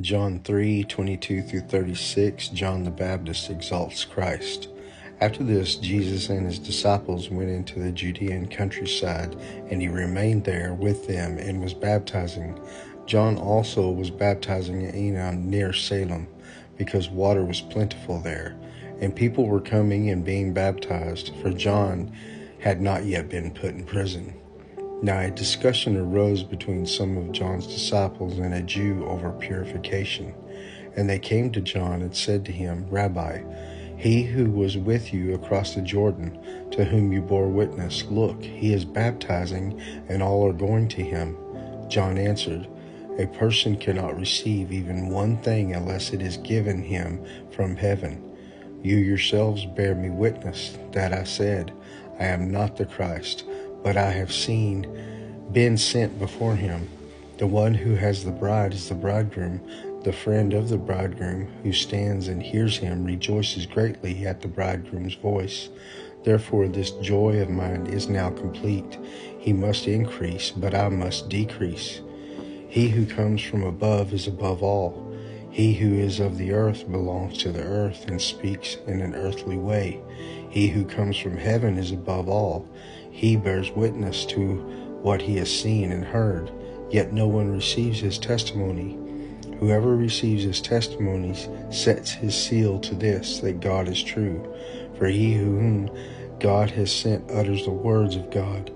John 3 22 through 36, John the Baptist exalts Christ. After this, Jesus and his disciples went into the Judean countryside, and he remained there with them and was baptizing. John also was baptizing in Aenon near Salim, because water was plentiful there, and people were coming and being baptized, for John had not yet been put in prison. Now a discussion arose between some of John's disciples and a Jew over purification. And they came to John and said to him, Rabbi, he who was with you across the Jordan, to whom you bore witness, look, he is baptizing, and all are going to him. John answered, A person cannot receive even one thing unless it is given him from heaven. You yourselves bear me witness that I said, I am not the Christ but I have seen been sent before him. The one who has the bride is the bridegroom. The friend of the bridegroom who stands and hears him rejoices greatly at the bridegroom's voice. Therefore, this joy of mine is now complete. He must increase, but I must decrease. He who comes from above is above all. He who is of the earth belongs to the earth and speaks in an earthly way. He who comes from heaven is above all. He bears witness to what he has seen and heard, yet no one receives his testimony. Whoever receives his testimonies sets his seal to this, that God is true. For he whom God has sent utters the words of God,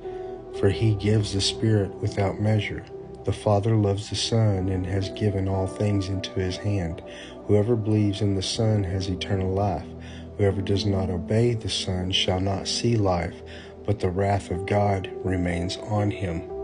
for he gives the Spirit without measure. The Father loves the Son and has given all things into his hand. Whoever believes in the Son has eternal life. Whoever does not obey the Son shall not see life, but the wrath of God remains on him.